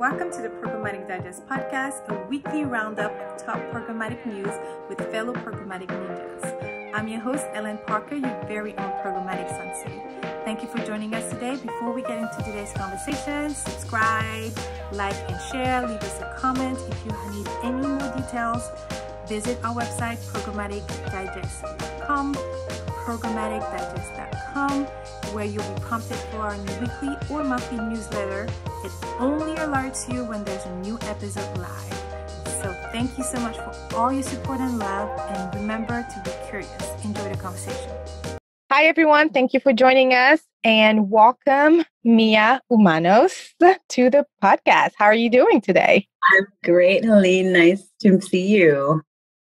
Welcome to the Programmatic Digest podcast, a weekly roundup of top programmatic news with fellow programmatic ninjas. I'm your host, Helene Parker, your very own programmatic sensei. Thank you for joining us today. Before we get into today's conversation, subscribe, like, and share. Leave us a comment. If you need any more details, visit our website, programmaticdigest.com, programmaticdigest.com, where you'll be prompted for our weekly or monthly newsletter. It only alerts you when there's a new episode live. So thank you so much for all your support and love, and remember to be curious. Enjoy the conversation. Hi, everyone. Thank you for joining us and welcome Mia Umanos to the podcast. How are you doing today? I'm great, Helene. Nice to see you.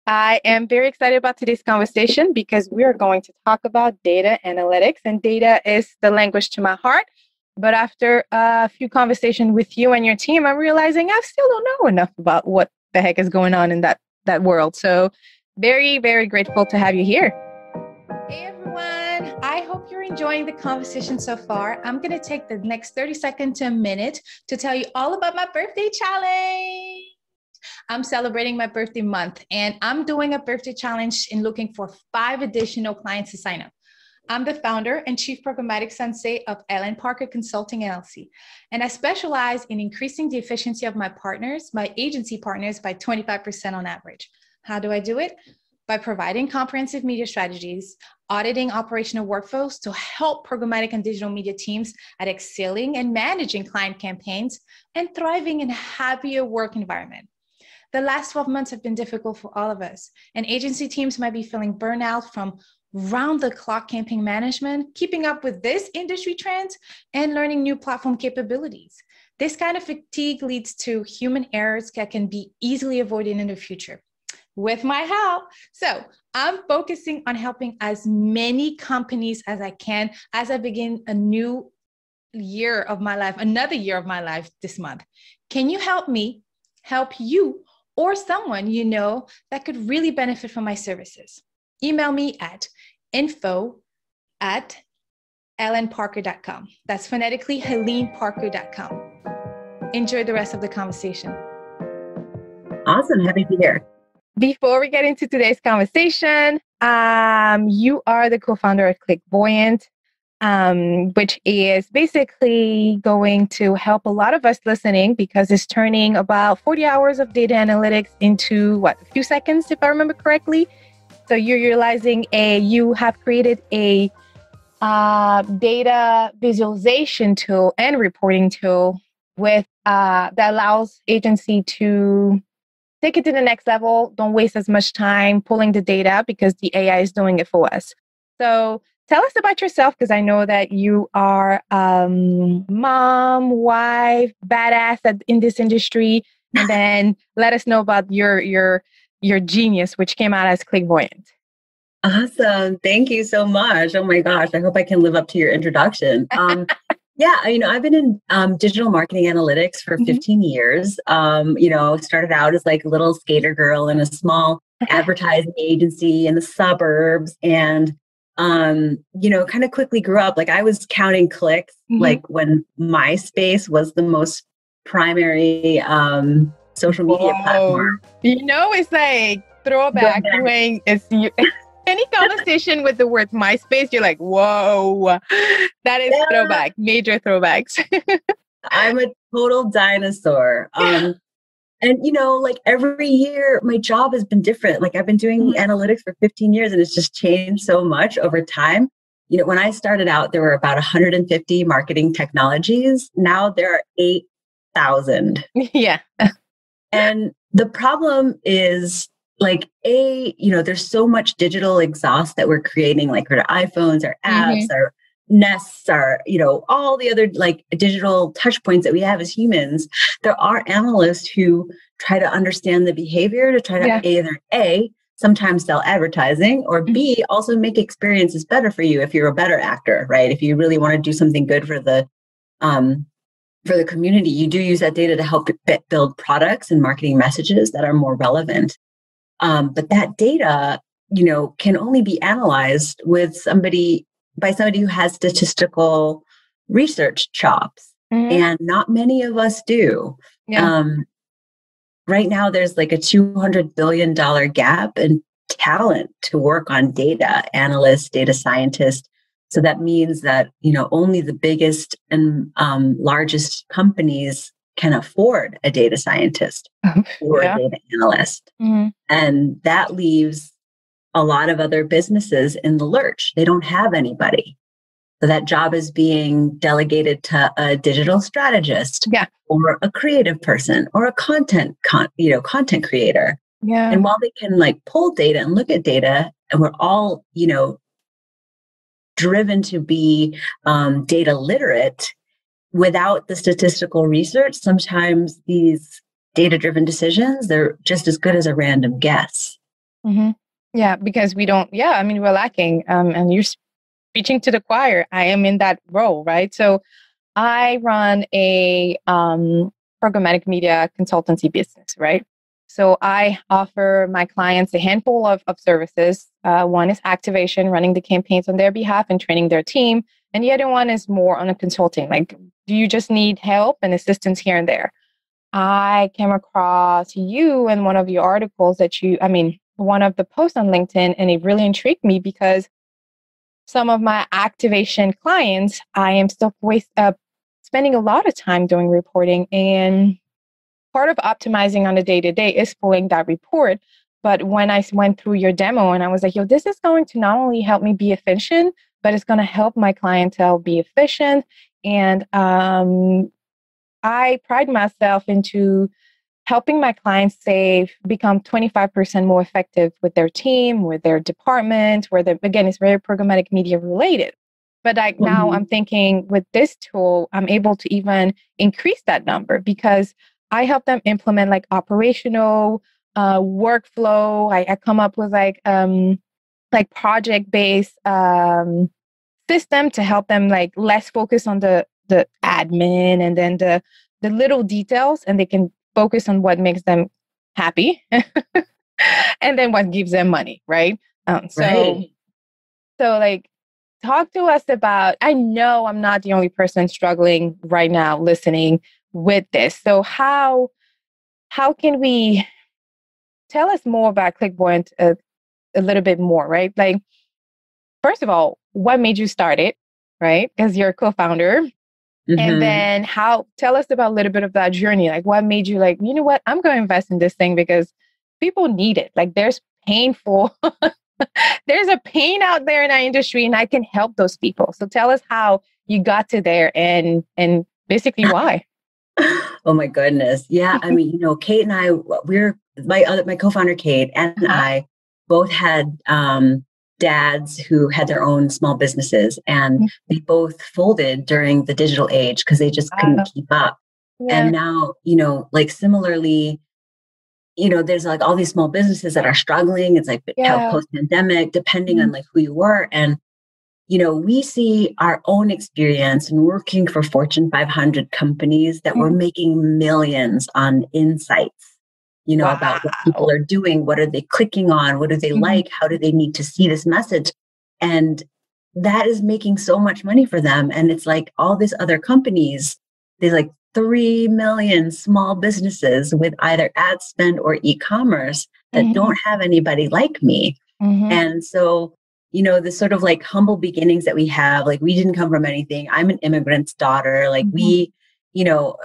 I am very excited about today's conversation because we are going to talk about data analytics, and data is the language to my heart. But after a few conversations with you and your team, I'm realizing I still don't know enough about what the heck is going on in that that world. So, very, very grateful to have you here. Hey everyone, I hope you're enjoying the conversation so far. I'm going to take the next 30 seconds to a minute to tell you all about my birthday challenge. I'm celebrating my birthday month and I'm doing a birthday challenge in looking for five additional clients to sign up. I'm the founder and chief programmatic sensei of Helene Parker Consulting LLC, and I specialize in increasing the efficiency of my partners, my agency partners, by 25% on average. How do I do it? By providing comprehensive media strategies, auditing operational workflows to help programmatic and digital media teams at excelling and managing client campaigns and thriving in a happier work environment. The last 12 months have been difficult for all of us, and agency teams might be feeling burnout from round the clock campaign management, keeping up with this industry trends, and learning new platform capabilities. This kind of fatigue leads to human errors that can be easily avoided in the future with my help. So I'm focusing on helping as many companies as I can as I begin a new year of my life, another year of my life this month. Can you help me help you or someone you know that could really benefit from my services? Email me at info at heleneparker.com. That's phonetically heleneparker.com. Enjoy the rest of the conversation. Awesome. Happy to be here. Before we get into today's conversation, um, you are the co founder of Clickvoyant, um, which is basically going to help a lot of us listening because it's turning about 40 hours of data analytics into what, a few seconds, if I remember correctly. So you're utilizing a, you have created a uh, data visualization tool and reporting tool with uh, that allows agency to take it to the next level. Don't waste as much time pulling the data because the AI is doing it for us. So tell us about yourself because I know that you are um, mom, wife, badass at, in this industry, and then let us know about your your your genius, which came out as Clickvoyant. Awesome. Thank you so much. Oh my gosh. I hope I can live up to your introduction. Um, yeah, you know, I've been in um, digital marketing analytics for mm-hmm. 15 years. Um, you know, started out as like a little skater girl in a small advertising agency in the suburbs and um, you know, kind of quickly grew up. Like I was counting clicks mm-hmm. like when MySpace was the most primary um social media Whoa. platform. You know, it's like throwback when it's you, any conversation with the word MySpace, you're like, whoa, that is yeah. throwback, major throwbacks. I'm a total dinosaur. Um, and you know, like every year, my job has been different. Like I've been doing mm-hmm. analytics for 15 years, and it's just changed so much over time. You know, when I started out, there were about 150 marketing technologies. Now there are 8,000. Yeah. And the problem is like a, you know, there's so much digital exhaust that we're creating, like our iPhones, our apps, mm-hmm. our nests our you know all the other like digital touch points that we have as humans there are analysts who try to understand the behavior to try to yeah. either a sometimes sell advertising or b mm-hmm. also make experiences better for you if you're a better actor right if you really want to do something good for the um for the community, you do use that data to help build products and marketing messages that are more relevant. Um, but that data, you know, can only be analyzed with somebody by somebody who has statistical research chops. mm-hmm. and not many of us do. Yeah. Um, right now, there's like a $200 billion gap in talent to work on data analysts, data scientists. So that means that, you know, only the biggest and um, largest companies can afford a data scientist or yeah. a data analyst. Mm-hmm. And that leaves a lot of other businesses in the lurch. They don't have anybody. So that job is being delegated to a digital strategist yeah. or a creative person or a content con- you know content creator. Yeah. And while they can like pull data and look at data and we're all, you know, driven to be um, data literate without the statistical research, sometimes these data driven decisions, they're just as good as a random guess. Mm-hmm. Yeah, because we don't, yeah, I mean, we're lacking. Um, and you're preaching to the choir. I am in that role, right? So I run a um, programmatic media consultancy business, right? So I offer my clients a handful of, of services. Uh, one is activation, running the campaigns on their behalf and training their team. And the other one is more on a consulting, like, do you just need help and assistance here and there? I came across you in one of your articles that you, I mean, one of the posts on LinkedIn, and it really intrigued me because some of my activation clients, I am still waste, uh, spending a lot of time doing reporting. And part of optimizing on a day to day is pulling that report. But when I went through your demo and I was like, yo, this is going to not only help me be efficient, but it's going to help my clientele be efficient. And um, I pride myself into helping my clients save, become 25% more effective with their team, with their department, where they again, it's very programmatic media related. But like mm-hmm. now I'm thinking with this tool, I'm able to even increase that number because I help them implement like operational uh, workflow. I, I, come up with like um, like project based um, system to help them like less focus on the the admin and then the the little details, and they can focus on what makes them happy and then what gives them money right um, so right. so like talk to us about i know i'm not the only person struggling right now listening with this so how how can we tell us more about clickvoyant a, a little bit more right like first of all what made you start it right because you're a co-founder Mm-hmm. And then how tell us about a little bit of that journey. Like what made you like, you know what, I'm gonna invest in this thing because people need it. Like there's painful there's a pain out there in our industry and I can help those people. So tell us how you got to there and and basically why. oh my goodness. Yeah. I mean, you know, Kate and I we're my other my co-founder Kate and uh-huh. I both had um dads who had their own small businesses and mm-hmm. they both folded during the digital age because they just couldn't keep up. Yeah. And now, you know, like similarly, you know, there's like all these small businesses that are struggling. It's like yeah. post pandemic, depending mm-hmm. on like who you were. And, you know, we see our own experience in working for Fortune 500 companies that mm-hmm. were making millions on insights you know, wow. about what people are doing. What are they clicking on? What do they mm-hmm. like? How do they need to see this message? And that is making so much money for them. And it's like all these other companies, there's like 3 million small businesses with either ad spend or e commerce that mm-hmm. don't have anybody like me. Mm-hmm. And so, you know, the sort of like humble beginnings that we have, like we didn't come from anything. I'm an immigrant's daughter. Like we, mm-hmm. you know,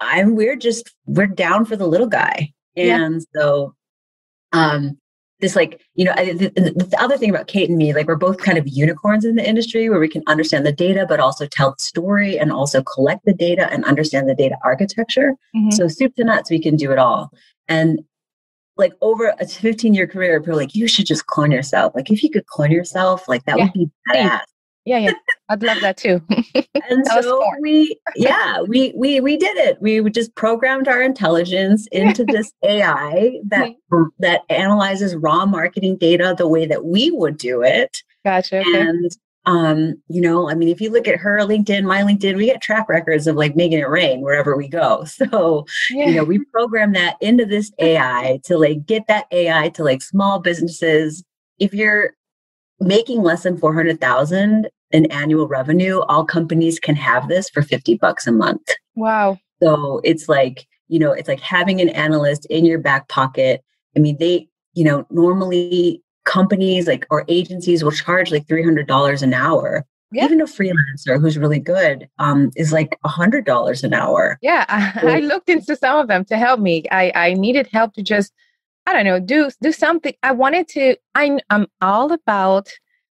I'm, we're just, we're down for the little guy. And yeah. so, um, this like you know the, the, other thing about kate and me like we're both kind of unicorns in the industry where we can understand the data but also tell the story and also collect the data and understand the data architecture mm-hmm. so soup to nuts we can do it all and like over a 15 year career people are like you should just clone yourself. Like if you could clone yourself like that yeah. would be badass. Yeah yeah. I'd love that too. And that so we yeah we we we did it. We just programmed our intelligence into this ai that that analyzes raw marketing data the way that we would do it. Gotcha okay. and um you know i mean if you look at her linkedin my linkedin we get track records of like making it rain wherever we go so yeah. you know we program that into this ai to like get that ai to like small businesses if you're making less than 400,000 in annual revenue, all companies can have this for 50 bucks a month. Wow. So it's like, you know, it's like having an analyst in your back pocket. I mean, they, you know, normally companies like or agencies will charge like $300 an hour. Yeah. Even a freelancer who's really good um, is like a hundred dollars an hour. Yeah, I, I looked into some of them to help me. I, I needed help to just I don't know, do do something. I wanted to. I, I'm all about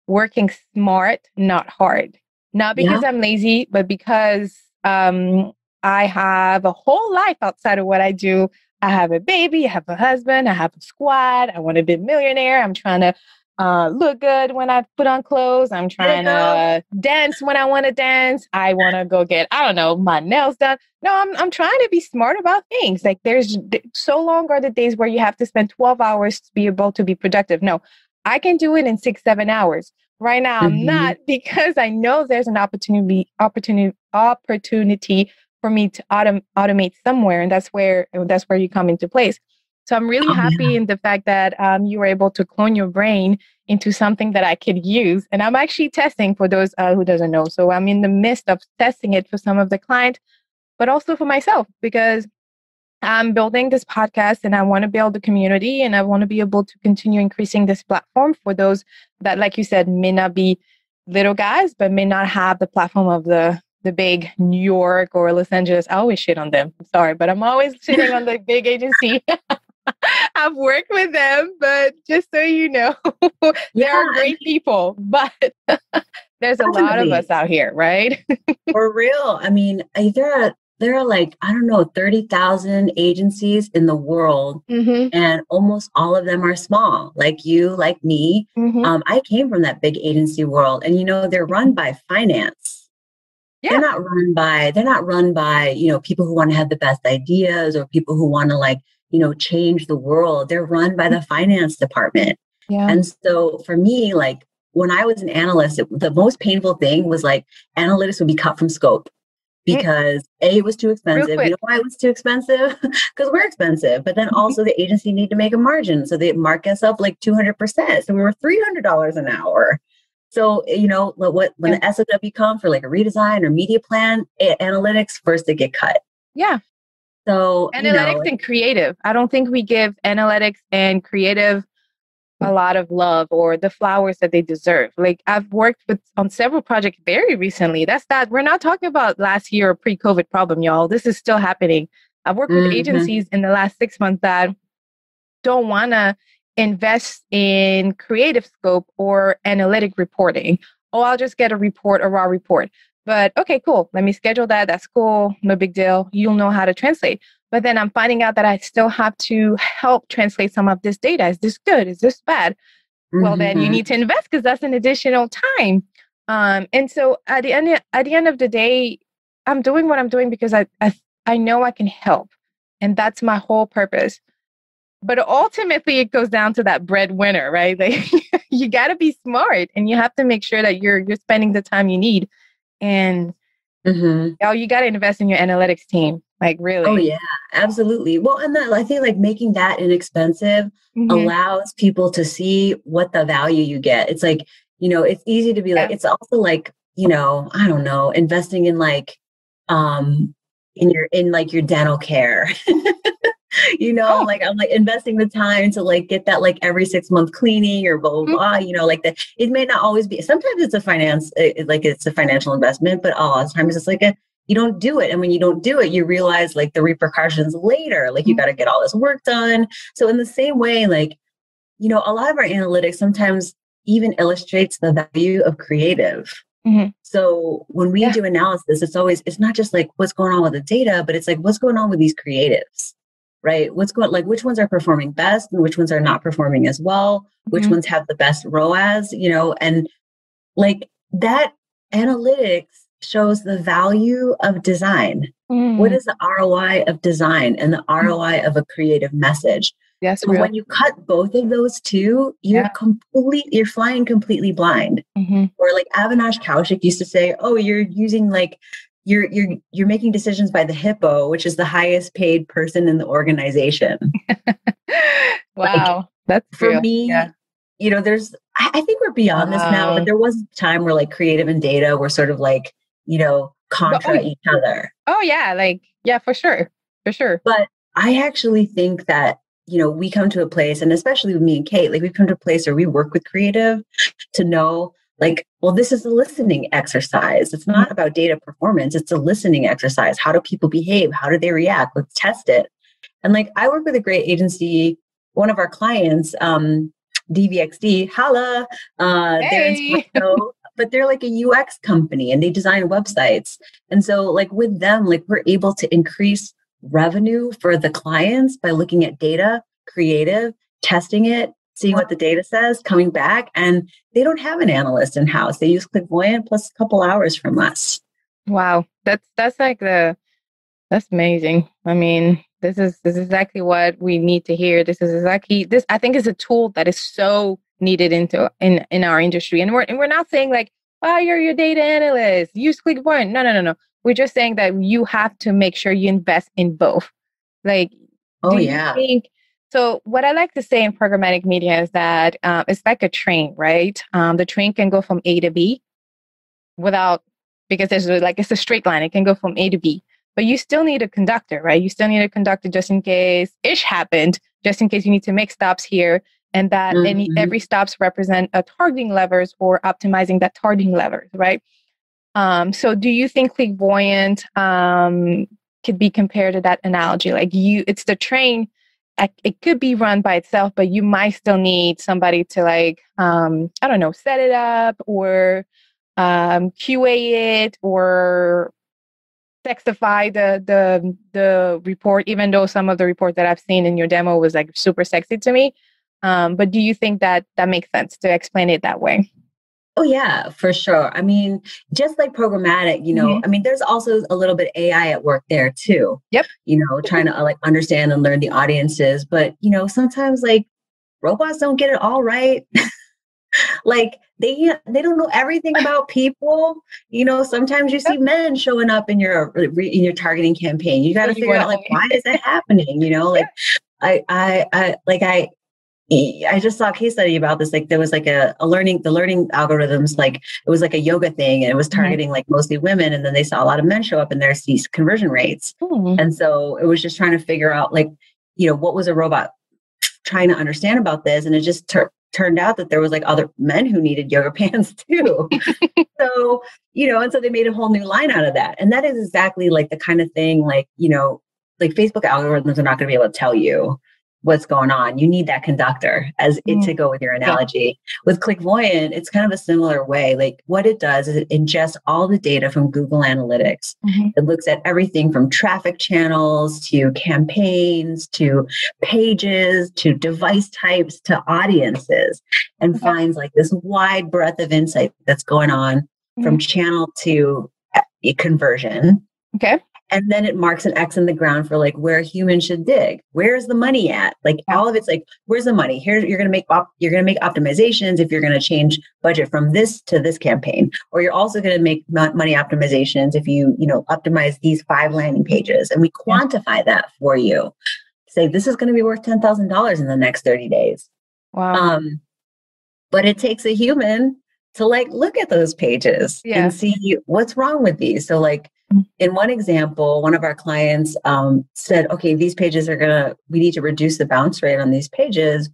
working smart, not hard. Not because yeah. I'm lazy, but because um, I have a whole life outside of what I do. I have a baby, I have a husband, I have a squad. I want to be a millionaire. I'm trying to uh, look good when I put on clothes. I'm trying to uh, dance when I want to dance. I want to go get, I don't know, my nails done. No, I'm, I'm trying to be smart about things. Like there's so long are the days where you have to spend 12 hours to be able to be productive. No, I can do it in six, seven hours. Right now, mm-hmm. I'm not because I know there's an opportunity, opportunity, opportunity for me to autom- automate somewhere, and that's where that's where you come into place. So I'm really oh, happy yeah. in the fact that um, you were able to clone your brain into something that I could use. And I'm actually testing for those uh, who doesn't know. So I'm in the midst of testing it for some of the clients, but also for myself because I'm building this podcast and I want to build a community and I want to be able to continue increasing this platform for those that, like you said, may not be little guys, but may not have the platform of the the big New York or Los Angeles. I always shit on them. I'm sorry, but I'm always shitting on the big agency. I've worked with them, but just so you know, they yeah. are great people. But there's a Definitely. lot of us out here, right? For real. I mean, there are there are like I don't know thirty thousand agencies in the world, mm-hmm. and almost all of them are small, like you, like me. Mm-hmm. Um, I came from that big agency world, and you know they're run by finance. Yeah. They're not run by they're not run by you know people who want to have the best ideas or people who want to like you know, change the world. They're run by the finance department. Yeah. And so for me, like when I was an analyst, it, the most painful thing was like analytics would be cut from scope because A, it was too expensive. You know why it was too expensive? Because we're expensive. But then mm-hmm. also the agency need to make a margin. So they mark us up like 200%. So we were $300 an hour. So, you know, what when yeah. the SOW come for like a redesign or media plan, analytics first they get cut. Yeah. So analytics know, and creative. I don't think we give analytics and creative a lot of love or the flowers that they deserve. Like I've worked with on several projects very recently. That's that we're not talking about last year or pre-COVID problem, y'all. This is still happening. I've worked mm-hmm. with agencies in the last six months that don't wanna invest in creative scope or analytic reporting. Oh, I'll just get a report, a raw report. But okay, cool. Let me schedule that. That's cool. No big deal. You'll know how to translate. But then I'm finding out that I still have to help translate some of this data. Is this good? Is this bad? Mm-hmm. Well, then you mm-hmm. need to invest because that's an additional time. Um, and so at the end at the end of the day, I'm doing what I'm doing because I, I I know I can help, and that's my whole purpose. But ultimately, it goes down to that breadwinner, right? Like you got to be smart, and you have to make sure that you're you're spending the time you need and mm-hmm. oh, you got to invest in your analytics team. Like really? Oh yeah, absolutely. Well, and that I think like making that inexpensive mm-hmm. allows people to see what the value you get. It's like you know, it's easy to be like. Yeah. It's also like you know, I don't know, investing in like um in your in like your dental care you know, oh. like I'm like investing the time to like get that like every six month cleaning or blah blah mm-hmm. blah. You know, like that. It may not always be. Sometimes it's a finance, it, like it's a financial investment, but a lot of times it's like a you don't do it, and when you don't do it, you realize like the repercussions later. Like you mm-hmm. got to get all this work done. So in the same way, like you know, a lot of our analytics sometimes even illustrates the value of creative. Mm-hmm. So when we yeah. do analysis, it's always it's not just like what's going on with the data, but it's like what's going on with these creatives right? What's going like which ones are performing best and which ones are not performing as well, which mm-hmm. ones have the best ROAS, you know, and like that analytics shows the value of design. Mm. What is the ROI of design and the mm. ROI of a creative message? Yes. So when you cut both of those two, you're yeah. complete you're flying completely blind. Mm-hmm. Or like Avinash Kaushik used to say, "Oh, you're using like you're you're you're making decisions by the hippo which is the highest paid person in the organization wow like, that's for real. me yeah. you know there's I, I think we're beyond this now, but there was a time where like creative and data were sort of like, you know, contra oh, each other. Oh yeah, like yeah, for sure. For sure. But I actually think that you know, we come to a place, and especially with me and Kate, like we've come to a place where we work with creative to know, like, well, this is a listening exercise. It's not about data performance, it's a listening exercise. How do people behave? How do they react? Let's test it. And like, I work with a great agency, one of our clients, um, DVXD, holla, uh, hey. they're in but they're like a UX company and they design websites. And so, like, with them, like, we're able to increase revenue for the clients by looking at data, creative, testing it, seeing what the data says, coming back. And they don't have an analyst in house. They use Clickvoyant plus a couple hours from us. Wow. That's that's like the that's amazing. I mean, this is this is exactly what we need to hear. This is exactly this I think is a tool that is so needed into in in our industry. And we're and we're not saying like, oh, you're your data analyst, use Clickvoyant. No, no, no, no. We're just saying that you have to make sure you invest in both. Like, oh yeah. Think, so what I like to say in programmatic media is that um, it's like a train, right? Um, the train can go from A to B without because there's like it's a straight line. It can go from A to B, but you still need a conductor, right? You still need a conductor just in case ish happened, just in case you need to make stops here, and that mm-hmm. any every stops represent a targeting levers or optimizing that targeting levers, right? Um, so do you think clickvoyant um, could be compared to that analogy? Like you, it's the train. It could be run by itself, but you might still need somebody to like, um, I don't know, set it up or um, QA it or sexify the the the report. Even though some of the report that I've seen in your demo was like super sexy to me, um, but do you think that that makes sense to explain it that way? Oh yeah, for sure. I mean, just like programmatic, you know, mm-hmm. I mean, there's also a little bit AI at work there too. Yep. You know, trying to uh, like understand and learn the audiences, but you know, sometimes like robots don't get it all right. like they uh, they don't know everything about people. You know, sometimes you see men showing up in your uh, in your targeting campaign. You got to figure out like why is that happening? You know, like I I I like I I just saw a case study about this. Like there was like a, a learning, the learning algorithms, like it was like a yoga thing and it was mm-hmm. targeting mm-hmm. like mostly women. And then they saw a lot of men show up and there's these conversion rates. Mm-hmm. And so it was just trying to figure out like, you know, what was a robot trying to understand about this? And it just tur- turned out that there was like other men who needed yoga pants too. so, you know, and so they made a whole new line out of that. And that is exactly like the kind of thing like, you know, like Facebook algorithms are not going to be able to tell you what's going on. You need that conductor as mm. it to go with your analogy. Yeah. With Clickvoyant, it's kind of a similar way. Like what it does is it ingests all the data from Google Analytics. Mm-hmm. It looks at everything from traffic channels to campaigns to pages to device types to audiences and okay. finds like this wide breadth of insight that's going on mm-hmm. from channel to uh, conversion. Okay and then it marks an X in the ground for like where humans should dig. Where's the money at? Like all of it's like, where's the money? Here you're gonna make op- you're gonna make optimizations if you're gonna change budget from this to this campaign, or you're also gonna make money optimizations if you you know optimize these five landing pages, and we quantify that for you. Say this is gonna be worth ten thousand dollars in the next thirty days. Wow. Um, but it takes a human to like look at those pages yeah. and see what's wrong with these. So like in one example, one of our clients um, said, okay, these pages are going to, we need to reduce the bounce rate on these pages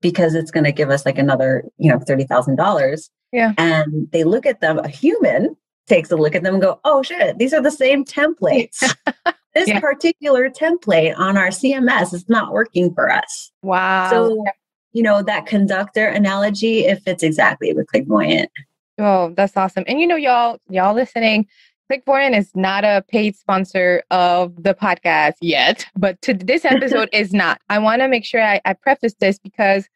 because it's going to give us like another, you know, $30,000. Yeah. And they look at them, a human takes a look at them and go, oh shit, these are the same templates. this yeah. particular template on our CMS is not working for us. Wow. So, you know, that conductor analogy, it fits exactly with Clickvoyant. Oh, that's awesome. And you know, y'all, y'all listening, Clickvoyant is not a paid sponsor of the podcast yet, but to this episode is not. I want to make sure I, I preface this because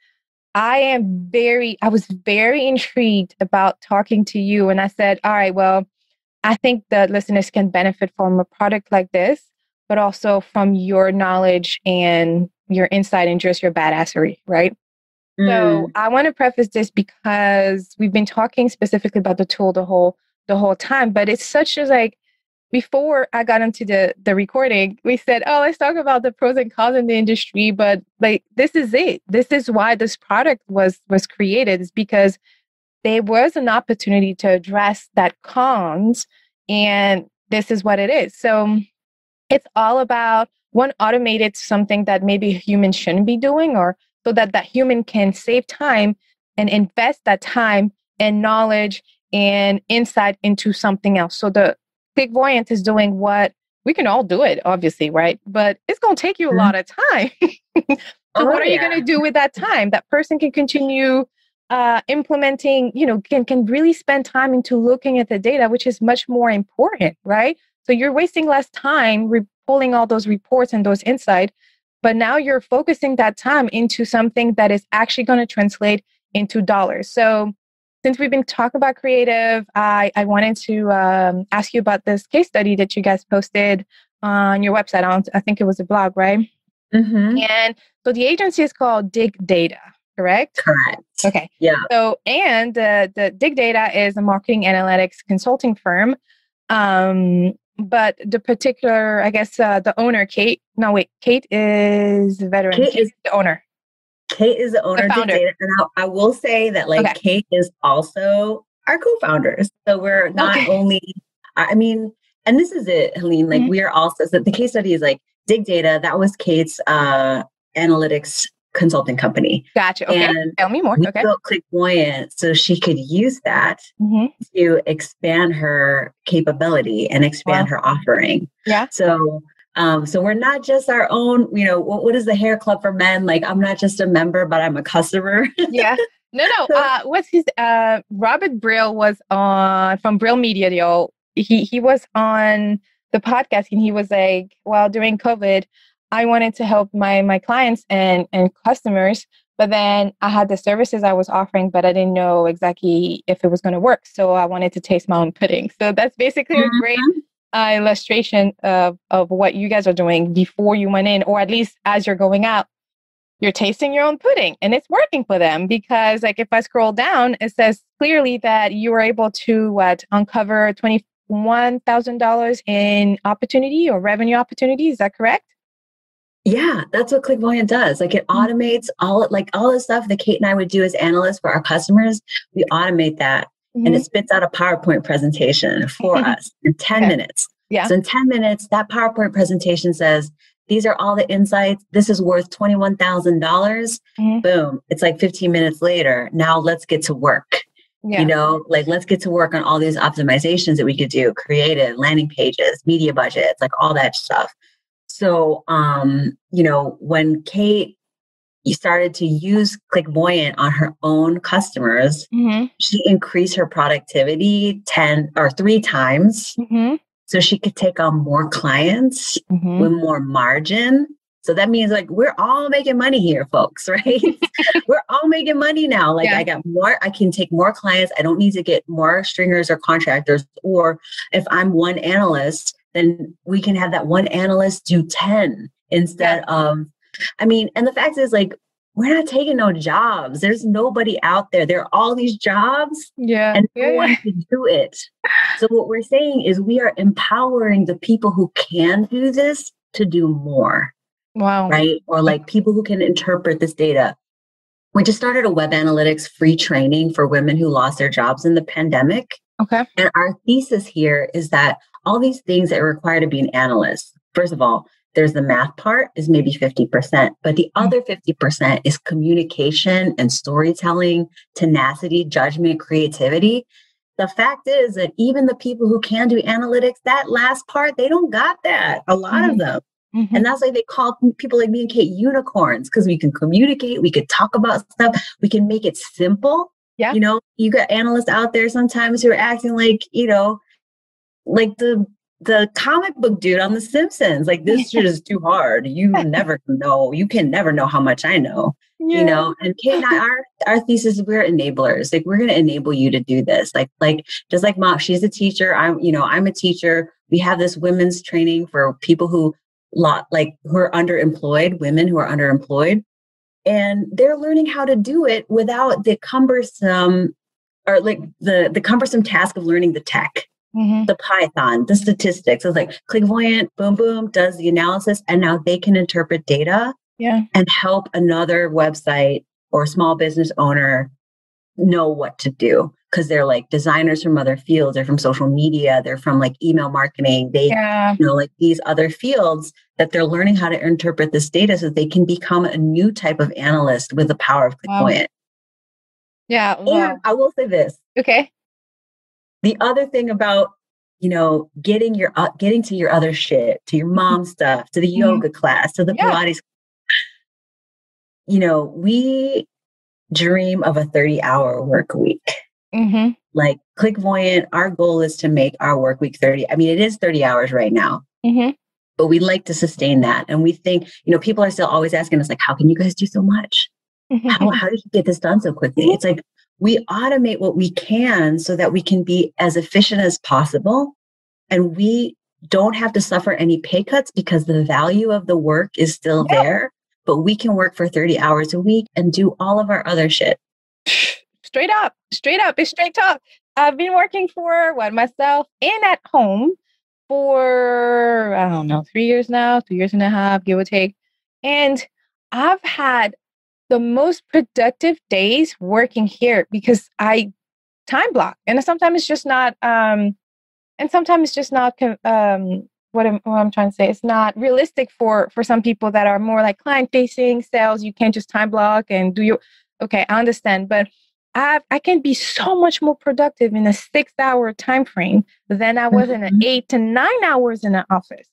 I am very, I was very intrigued about talking to you. And I said, all right, well, I think the listeners can benefit from a product like this, but also from your knowledge and your insight and just your badassery, right? Mm. So I want to preface this because we've been talking specifically about the tool the whole the whole time. But it's such as like before I got into the the recording, we said, "Oh, let's talk about the pros and cons in the industry." But like, this is it. This is why this product was was created. Is because there was an opportunity to address that cons, and this is what it is. So it's all about one automated something that maybe humans shouldn't be doing, or so that that human can save time and invest that time and knowledge and insight into something else. So the Clickvoyant is doing what we can all do it, obviously, right? But it's going to take you a mm-hmm. lot of time. so, oh, what are yeah. you going to do with that time? That person can continue uh, implementing, you know, can can really spend time into looking at the data, which is much more important, right? So you're wasting less time re- pulling all those reports and those insight, but now you're focusing that time into something that is actually going to translate into dollars. So since we've been talking about creative, I, I wanted to um, ask you about this case study that you guys posted on your website. On, I think it was a blog, right? Mm-hmm. And so the agency is called Dig Data, correct? Correct. Okay. Yeah. So, and uh, the Dig Data is a marketing analytics consulting firm. Um, but the particular, I guess, uh, the owner, Kate. No, wait, Kate is veteran. Kate is the owner. Kate is the owner the of Data, and I, I, will say that like okay. Kate is also our co-founders. So we're not okay. only, I mean, and this is it, Helene. Like mm-hmm. we are also so the case study is like Dig Data. That was Kate's uh, analytics consulting company. Gotcha. Okay. And Tell me more. Okay. built Clickvoyant so she could use that mm-hmm. to expand her capability and expand wow. her offering. Yeah. So um, so we're not just our own, you know, what, what is the hair club for men? Like I'm not just a member, but I'm a customer. yeah. No, no. Uh, what's his uh Robert Brill was on from Brill Media Deal. He he was on the podcast and he was like, well, during COVID, I wanted to help my my clients and and customers, but then I had the services I was offering, but I didn't know exactly if it was going to work. So I wanted to taste my own pudding. So that's basically mm-hmm. a great uh, illustration of, of what you guys are doing before you went in, or at least as you're going out, you're tasting your own pudding and it's working for them because like if I scroll down, it says clearly that you were able to what uncover $21,000 in opportunity or revenue opportunity. Is that correct? Yeah, that's what Clickvoyant does. Like it mm-hmm. automates all like all the stuff that Kate and I would do as analysts for our customers. We automate that mm-hmm. and it mm-hmm. spits out a PowerPoint presentation for us in 10 okay. minutes. Yeah. So in 10 minutes, that PowerPoint presentation says, these are all the insights. This is worth 21,000. dollars mm-hmm. Boom. It's like 15 minutes later. Now let's get to work. Yeah. You know, like let's get to work on all these optimizations that we could do, creative, landing pages, media budgets, like all that stuff. So, um, you know, when Kate you started to use Clickvoyant on her own customers, mm-hmm. she increased her productivity 10 or three times. Mm-hmm. So she could take on more clients mm-hmm. with more margin. So that means like we're all making money here, folks, right? we're all making money now. Like yeah. I got more, I can take more clients. I don't need to get more stringers or contractors. Or if I'm one analyst, then we can have that one analyst do 10 instead yeah. of I mean, and the fact is, like, we're not taking no jobs. There's nobody out there. There are all these jobs, yeah, and no yeah, one can do it. So what we're saying is we are empowering the people who can do this to do more. Wow. Right? Or like people who can interpret this data. We just started a web analytics free training for women who lost their jobs in the pandemic. Okay. And our thesis here is that all these things that require to be an analyst, first of all, there's the math part is maybe 50%, but the mm. other 50% is communication and storytelling, tenacity, judgment, creativity. The fact is that even the people who can do analytics, that last part, they don't got that. A lot mm-hmm. of them. Mm-hmm. And that's why they call people like me and Kate unicorns because we can communicate, we could talk about stuff, we can make it simple. Yeah. You know, you got analysts out there sometimes who are acting like, you know, like the the comic book dude on The Simpsons. Like this shit is too hard. You never know. You can never know how much I know. Yeah. You know, and Kate and I, our our thesis is we're enablers. Like we're gonna enable you to do this. Like like just like mom, she's a teacher. I'm you know I'm a teacher. We have this women's training for people who lot like who are underemployed, women who are underemployed, and they're learning how to do it without the cumbersome or like the the cumbersome task of learning the tech mm-hmm. the Python, the statistics. It's like Clickvoyant, boom, boom, does the analysis, and now they can interpret data yeah. and help another website or small business owner know what to do because they're like designers from other fields they're from social media they're from like email marketing they yeah. you know like these other fields that they're learning how to interpret this data so they can become a new type of analyst with the power of clickvoyant wow. yeah wow. and i will say this okay the other thing about you know getting your uh, getting to your other shit to your mom stuff to the mm-hmm. yoga class to the yeah. pilates you know we dream of a 30 hour work week mm-hmm. like clickvoyant our goal is to make our work week 30 i mean it is 30 hours right now mm-hmm. but we like to sustain that and we think you know people are still always asking us like how can you guys do so much mm-hmm. how, how did you get this done so quickly it's like we automate what we can so that we can be as efficient as possible. And we don't have to suffer any pay cuts because the value of the work is still yeah. there. But we can work for 30 hours a week and do all of our other shit. Straight up, straight up, it's straight talk. I've been working for what myself and at home for I don't know, three years now, two years and a half, give or take. And I've had the most productive days working here because I time block and sometimes it's just not um and sometimes it's just not um what I'm, what I'm trying to say it's not realistic for for some people that are more like client facing sales you can't just time block and do your okay I understand but I I can be so much more productive in a six hour time frame than I was mm-hmm. in an mm-hmm. eight to nine hours in an office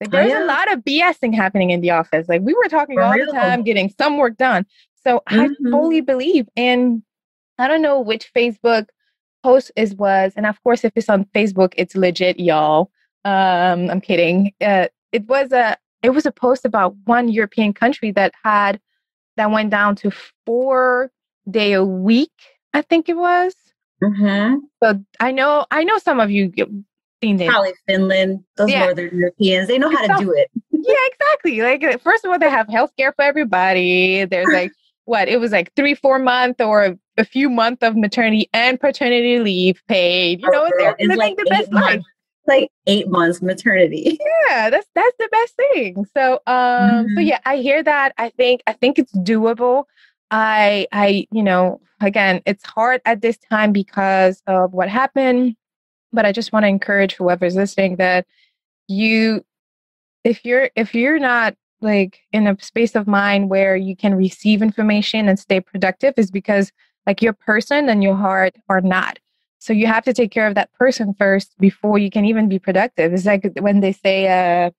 like there's oh, yeah. a lot of BSing happening in the office. Like we were talking For all real. the time, getting some work done. So mm-hmm. I fully believe in. I don't know which Facebook post is was, and of course, if it's on Facebook, it's legit, y'all. Um, I'm kidding. Uh, it was a it was a post about one European country that had that went down to four day a week. I think it was. Mm-hmm. So I know I know some of you it. Probably Finland, those yeah. Northern Europeans, they know how to do it. yeah, exactly. Like uh, first of all, they have healthcare for everybody. There's like what it was like three, four month or a few months of maternity and paternity leave paid. You oh, know, they're living like the best months, life. Like eight months maternity. Yeah, that's that's the best thing. So um mm-hmm. so yeah, I hear that. I think I think it's doable. I I you know, again, it's hard at this time because of what happened but I just want to encourage whoever's listening that you if you're if you're not like in a space of mind where you can receive information and stay productive is because like your person and your heart are not. So you have to take care of that person first before you can even be productive. It's like when they say uh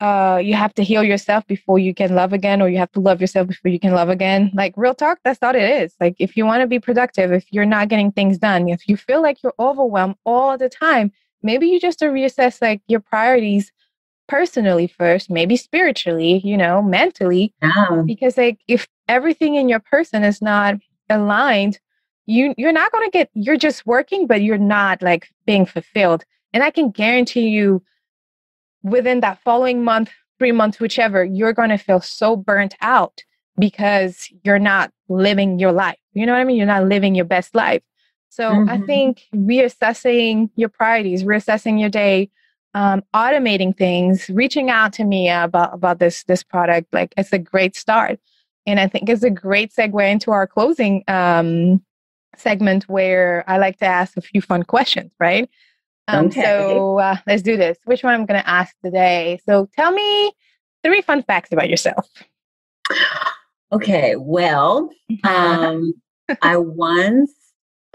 uh, you have to heal yourself before you can love again, or you have to love yourself before you can love again. Like real talk, that's all it is. Like if you want to be productive, if you're not getting things done, if you feel like you're overwhelmed all the time, maybe you just to reassess like your priorities personally first, maybe spiritually, you know, mentally. Yeah. Because like if everything in your person is not aligned, you you're not gonna get you're just working, but you're not like being fulfilled. And I can guarantee you within that following month, three months, whichever, you're going to feel so burnt out because you're not living your life. You know what I mean? You're not living your best life. So mm-hmm. I think reassessing your priorities, reassessing your day, um, automating things, reaching out to me about about this this product, like it's a great start. And I think it's a great segue into our closing um, segment where I like to ask a few fun questions, right? Um, okay. So uh, let's do this. Which one I'm going to ask today? So tell me three fun facts about yourself. Okay. Well, um, I once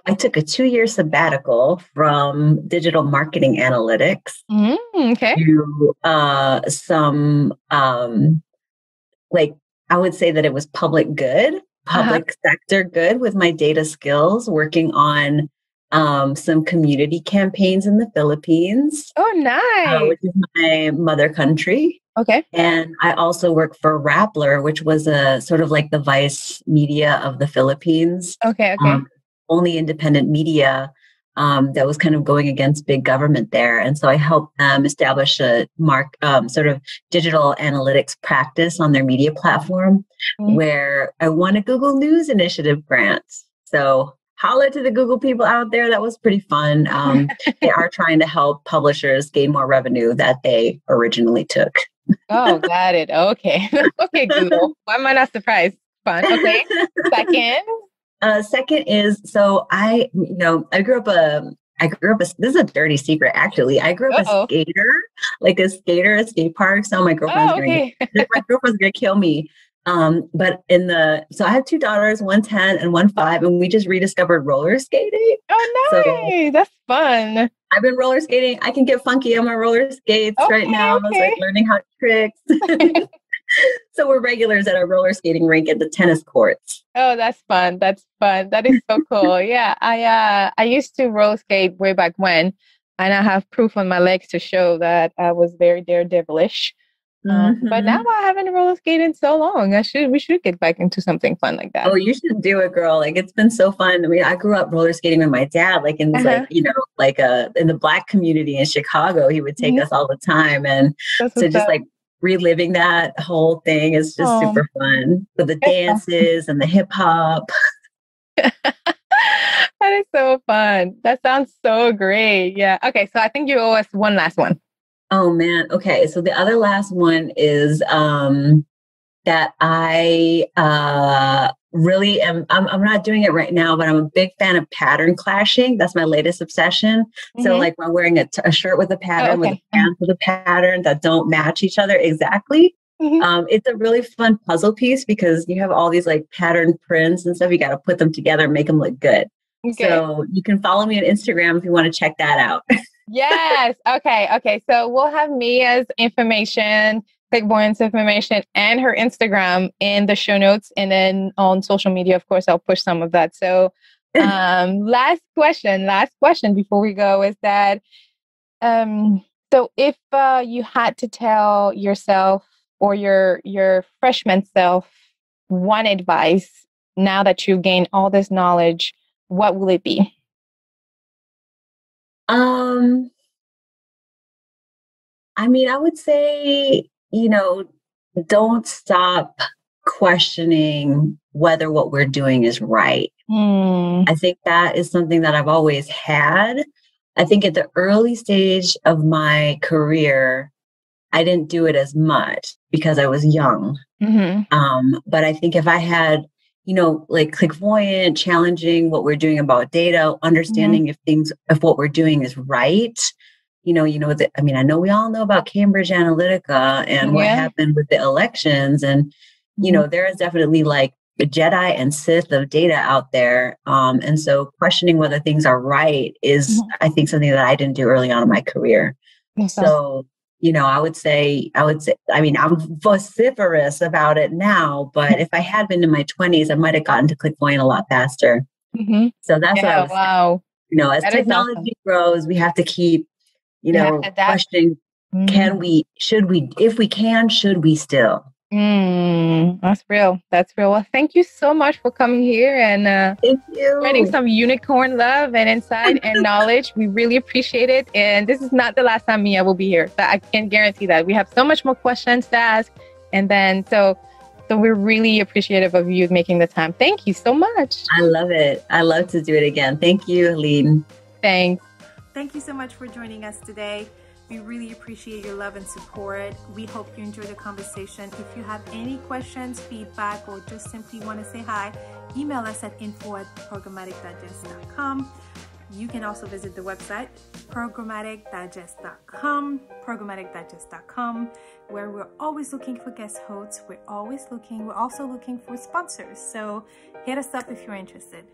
I took a two year sabbatical from digital marketing analytics mm, okay. to uh, some um, like I would say that it was public good, uh-huh. public uh-huh. sector good with my data skills, working on um, some community campaigns in the Philippines. Oh, nice. Uh, which is my mother country. Okay. And I also work for Rappler, which was a sort of like the Vice media of the Philippines. Okay. Okay. Um, only independent media um, that was kind of going against big government there. And so I helped them establish a mark, um, sort of digital analytics practice on their media platform mm-hmm. where I won a Google News Initiative grant. So holla to the Google people out there. That was pretty fun. Um, they are trying to help publishers gain more revenue that they originally took. oh, got it. Okay. okay, Google. Why am I not surprised? Fun. Okay. Second. Uh, second is so I, you know, I grew up a um, grew up a, this is a dirty secret actually. I grew up Uh-oh. a skater, like a skater at skate park. So my girlfriend's oh, okay. gonna my girlfriend's gonna kill me. Um, but in the so I have two daughters, one 10 and one five, and we just rediscovered roller skating. Oh nice. So That's fun. I've been roller skating. I can get funky on my roller skates okay, right now. Okay. I was like learning how to tricks. so we're regulars at our roller skating rink at the tennis courts. Oh, that's fun. That's fun. That is so cool. yeah, I uh I used to roller skate way back when, and I have proof on my legs to show that I was very daredevilish. Mm-hmm. But now I haven't roller skated in so long. I should we should get back into something fun like that. Oh, you should do it, girl. Like it's been so fun. I mean, I grew up roller skating with my dad, like in uh-huh. like you know, like uh in the black community in Chicago. He would take mm-hmm. us all the time, and That's so just like reliving that whole thing is just oh. super fun with the dances and the hip hop. that is so fun. That sounds so great. Yeah. Okay. So I think you owe us one last one. Oh man. Okay. So the other last one is um that I uh really am I'm, I'm not doing it right now but i'm a big fan of pattern clashing that's my latest obsession mm-hmm. so like when wearing a, t- a shirt with a pattern oh, okay. with a pants with a pattern that don't match each other exactly mm-hmm. um, it's a really fun puzzle piece because you have all these like pattern prints and stuff you got to put them together make them look good okay. so you can follow me on instagram if you want to check that out yes okay okay so we'll have mia's information Clickvoyant's information and her Instagram in the show notes. And then on social media, of course, I'll push some of that. So, um, last question, last question before we go is that, um, so if uh, you had to tell yourself or your your freshman self one advice now that you've gained all this knowledge, what will it be? Um, I mean, I would say you know, don't stop questioning whether what we're doing is right. Mm. I think that is something that I've always had. I think at the early stage of my career, I didn't do it as much because I was young. Mm-hmm. Um, but I think if I had, you know, like Clickvoyant, challenging what we're doing about data, understanding mm-hmm. if things, if what we're doing is right, you know, you know that I mean, I know we all know about Cambridge Analytica and yeah. what happened with the elections. And, you know, mm-hmm. there is definitely like a Jedi and Sith of data out there. Um, and so questioning whether things are right is, mm-hmm. I think, something that I didn't do early on in my career. So, you know, I would say, I would say, I mean, I'm vociferous about it now, but if I had been in my 20s, I might have gotten to Clickvoyant a lot faster. Mm-hmm. So that's yeah, wow. Saying. You know, as that technology awesome. grows, we have to keep you know, yeah, questioning mm-hmm. can we, should we, if we can, should we still? Mm, that's real. That's real. Well, thank you so much for coming here and uh, thank you. spreading some unicorn love and insight and knowledge. We really appreciate it. And this is not the last time Mia will be here. But I can guarantee that we have so much more questions to ask. And then so so we're really appreciative of you making the time. Thank you so much. I love it. I love to do it again. Thank you, Helene. Thanks. Thank you so much for joining us today. We really appreciate your love and support. We hope you enjoyed the conversation. If you have any questions, feedback, or just simply want to say hi, email us at info at programmaticdigest.com. You can also visit the website programmaticdigest.com, programmaticdigest.com, where we're always looking for guest hosts. We're always looking, we're also looking for sponsors. So hit us up if you're interested.